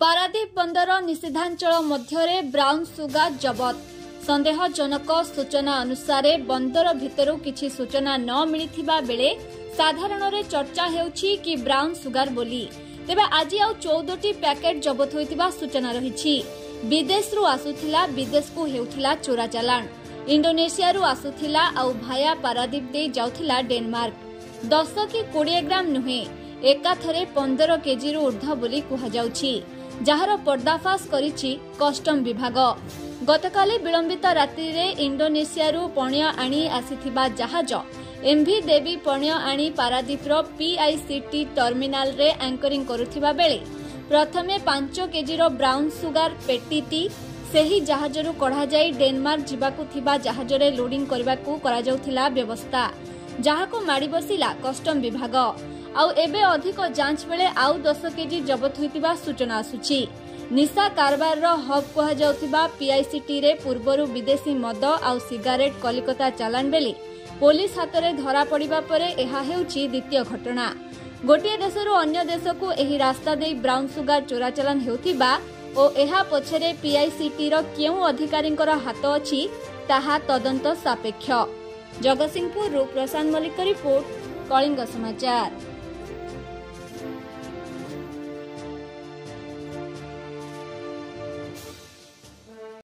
ପାରାଦୀପ ବନ୍ଦର ନିଷିଦ୍ଧାଞ୍ଚଳ ମଧ୍ୟରେ brown sugar ଜବତ। ସନ୍ଦେହଜନକ ସୂଚନା ଅନୁସାରେ ବନ୍ଦର ଭିତରୁ କିଛି ସୂଚନା ନ ମିଳିଥିବା ବେଳେ ସାଧାରଣରେ ଚର୍ଚ୍ଚା ହେଉଛି କି ବ୍ରାଉନ୍ ସୁଗାର ବୋଲି। ତେବେ ଆଜି ଆଉ ଚଉଦଟି ପ୍ୟାକେଟ୍ ଜବତ ହୋଇଥିବା ସୂଚନା ରହିଛି। ବିଦେଶରୁ ଆସୁଥିଲା ବିଦେଶକୁ ହେଉଥିଲା ଚୋରା ଚାଲାଣ ଇଣ୍ଡୋନେସିଆରୁ ଆସୁଥିଲା ଆଉ ଭାୟା ପାରାଦୀପ ଦେଇ ଯାଉଥିଲା ଡେନମାର୍କ। ଦଶ କି କୋଡ଼ିଏ ଗ୍ରାମ ନୁହେଁ ଏକାଥରେ ପନ୍ଦର କେଜିରୁ ଉର୍ଦ୍ଧ୍ୱ ବୋଲି କୁହାଯାଉଛି। ଯାହାର ପର୍ଦ୍ଦାଫାଶ କରିଛି କଷ୍ଟମ ବିଭାଗ। ଗତକାଲି ବିଳମ୍ବିତ ରାତ୍ରିରେ ଇଣ୍ଡୋନେସିଆରୁ ପଣ୍ୟ ଆଣି ଆସିଥିବା ଜାହାଜ ଏମ୍ଭି ଦେବୀ ପଣ୍ୟ ଆଣି ପାରାଦୀପର ପିଆଇସିଟି ଟର୍ମିନାଲରେ ଆଙ୍କରିଂ କରୁଥିବା ବେଳେ ପ୍ରଥମେ ପାଞ୍ଚ କେଜିର ବ୍ରାଉନ୍ ସୁଗାର ପେଟିଟି ସେହି ଜାହାଜରୁ କଢ଼ାଯାଇ ଡେନମାର୍କ ଯିବାକୁ ଥିବା ଜାହାଜରେ ଲୋଡିଂ କରିବାକୁ କରାଯାଉଥିଲା ବ୍ୟବସ୍ଥା ଯାହାକୁ ମାଡ଼ି ବସିଲା କଷ୍ଟମ ବିଭାଗ। ଆଉ ଏବେ ଅଧିକ ଯାଞ୍ଚ ବେଳେ ଆଉ ଦଶ କେଜି ଜବତ ହୋଇଥିବା ସୂଚନା ଆସୁଛି। ନିଶା କାରବାରର ହବ୍ କୁହାଯାଉଥିବା ପିଆଇସିଟିରେ ପୂର୍ବରୁ ବିଦେଶୀ ମଦ ଆଉ ସିଗାରେଟ୍ କଲିକତା ଚାଲାଣ ବେଳେ ପୋଲିସ ହାତରେ ଧରାପଡ଼ିବା ପରେ ଏହା ହେଉଛି ଦ୍ୱିତୀୟ ଘଟଣା। ଗୋଟିଏ ଦେଶରୁ ଅନ୍ୟ ଦେଶକୁ ଏହି ରାସ୍ତା ଦେଇ ବ୍ରାଉନ୍ ସୁଗାର ଚୋରାଚାଲାନ ହେଉଥିବା ଓ ଏହା ପଛରେ ପିଆଇସିଟିର କେଉଁ ଅଧିକାରୀଙ୍କର ହାତ ଅଛି ତାହା ତଦନ୍ତ ସାପେକ୍ଷ। ଜଗତସିଂହପୁରରୁ ପ୍ରଶାନ୍ତ ମଲ୍ଲିକ ରିପୋର୍ଟ କଳିଙ୍ଗ ସମାଚାର।